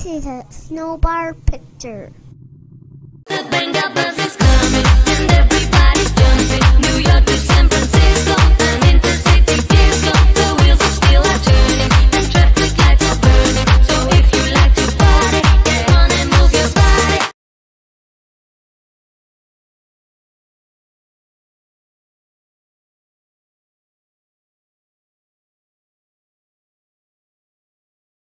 This is a snowball picture.